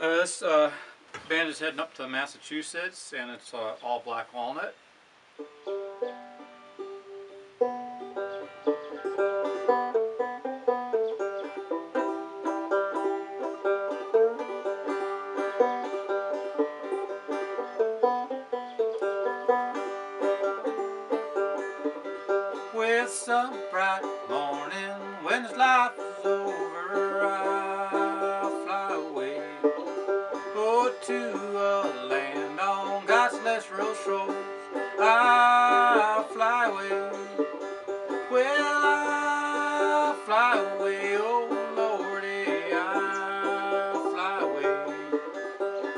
Uh, this uh, band is heading up to Massachusetts, and it's uh, all black walnut. With some bright morning, when this life Celestial shores, I'll fly away. Well, I'll fly away, oh Lordy, I'll fly away.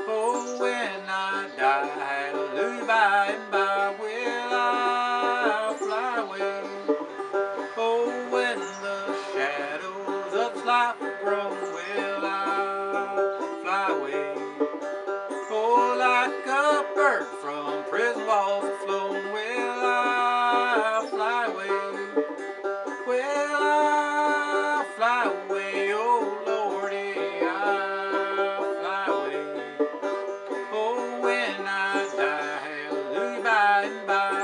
Oh, when I die, hallelujah, by and by, will I fly away? Oh, when the shadows of life like a bird from prison walls flown, will I fly away? Well, I'll fly away, oh Lordy, I'll fly away. Oh, when I die, hallelujah, by and by,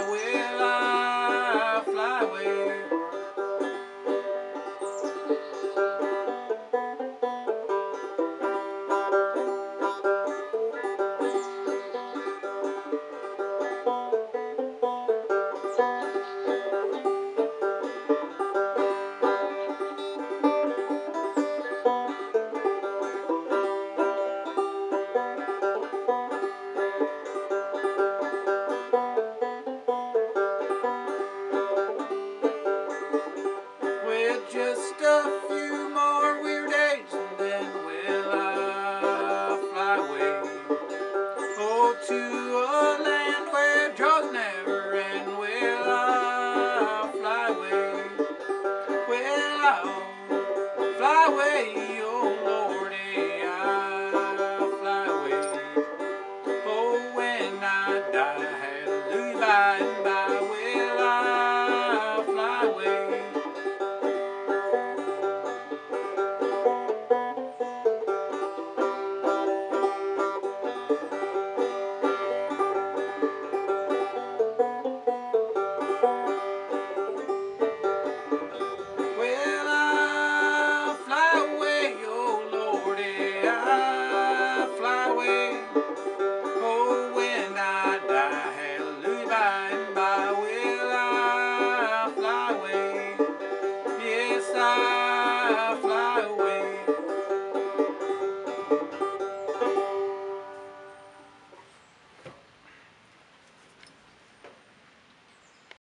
to